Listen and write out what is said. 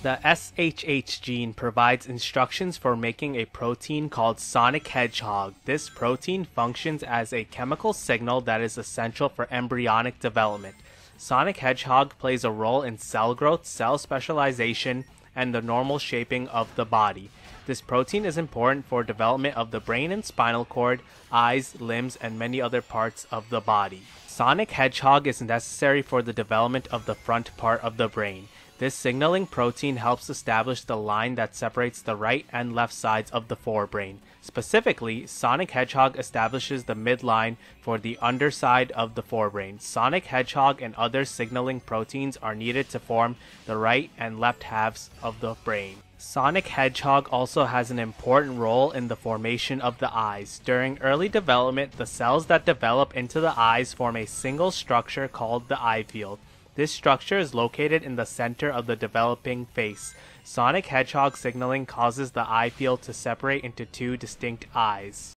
The SHH gene provides instructions for making a protein called sonic hedgehog. This protein functions as a chemical signal that is essential for embryonic development. Sonic hedgehog plays a role in cell growth, cell specialization, and the normal shaping of the body. This protein is important for development of the brain and spinal cord, eyes, limbs, and many other parts of the body. Sonic hedgehog is necessary for the development of the front part of the brain. This signaling protein helps establish the line that separates the right and left sides of the forebrain. Specifically, Sonic Hedgehog establishes the midline for the underside of the forebrain. Sonic Hedgehog and other signaling proteins are needed to form the right and left halves of the brain. Sonic Hedgehog also has an important role in the formation of the eyes. During early development, the cells that develop into the eyes form a single structure called the eye field. This structure is located in the center of the developing face. Sonic Hedgehog signaling causes the eye field to separate into two distinct eyes.